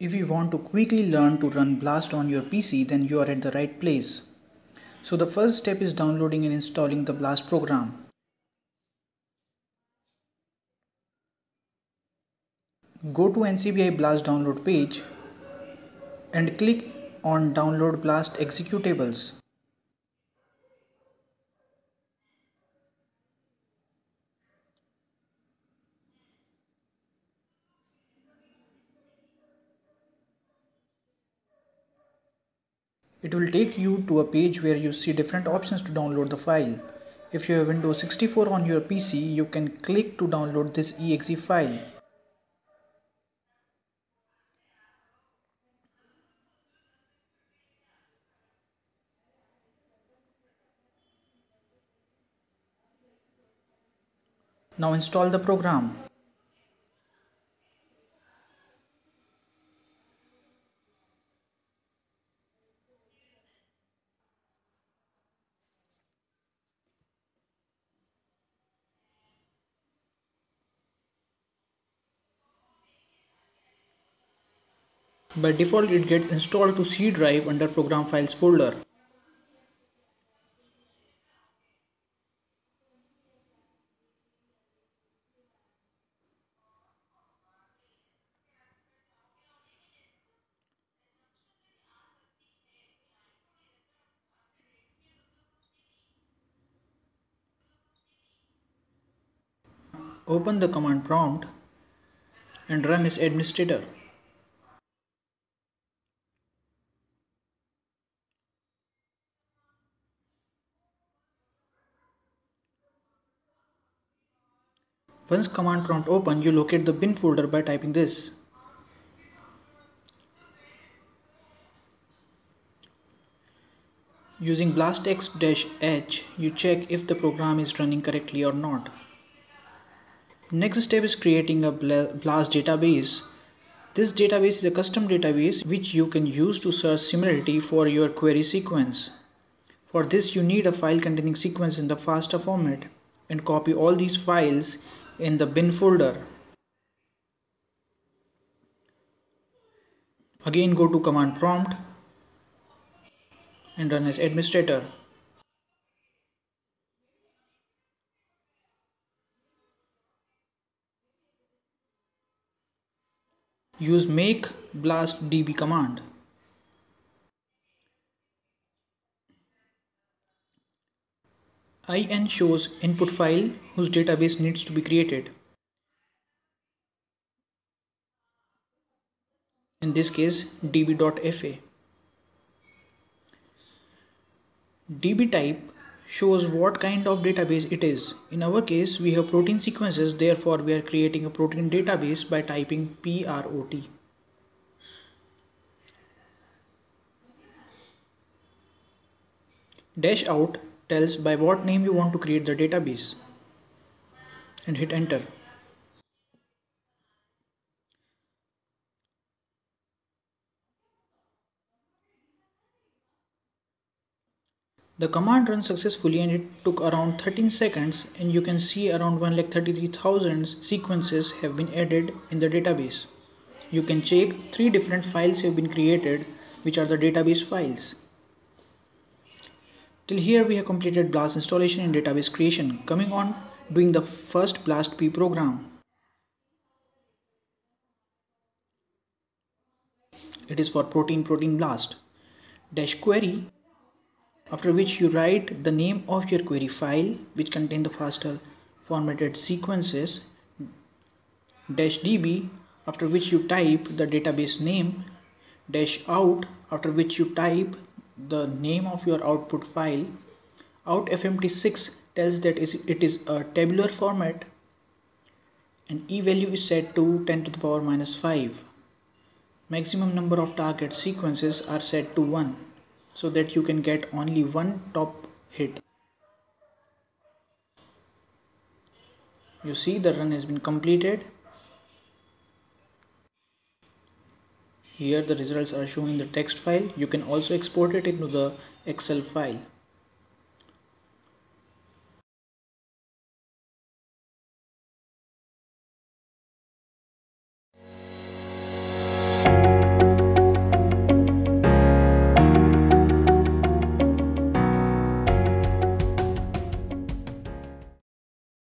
If you want to quickly learn to run Blast on your PC then you are at the right place. So the first step is downloading and installing the Blast program. Go to NCBI Blast download page and click on download Blast executables. It will take you to a page where you see different options to download the file. If you have Windows 64 on your PC, you can click to download this exe file. Now install the program. By default it gets installed to C drive under program files folder. Open the command prompt and run as administrator. Once command prompt open, you locate the bin folder by typing this. Using blastx-h, you check if the program is running correctly or not. Next step is creating a BLAST database. This database is a custom database which you can use to search similarity for your query sequence. For this you need a file containing sequence in the FASTA format and copy all these files in the bin folder. Again go to command prompt and run as administrator. use make blast db command. In shows input file whose database needs to be created. In this case db.fa. db type shows what kind of database it is. In our case, we have protein sequences, therefore we are creating a protein database by typing PROT. Dash out tells by what name you want to create the database and hit enter. The command ran successfully and it took around 13 seconds and you can see around 1,33,000 sequences have been added in the database. You can check three different files have been created which are the database files. Till here we have completed BLAST installation and database creation. Coming on doing the first BLAST P program. It is for protein protein blast. Dash query after which you write the name of your query file which contain the FASTA formatted sequences dash db after which you type the database name dash out after which you type the name of your output file out fmt6 tells that it is a tabular format. And e value is set to 10 to the power minus 5 maximum number of target sequences are set to 1 so that you can get only one top hit. You see the run has been completed here the results are shown in the text file. You can also export it into the excel file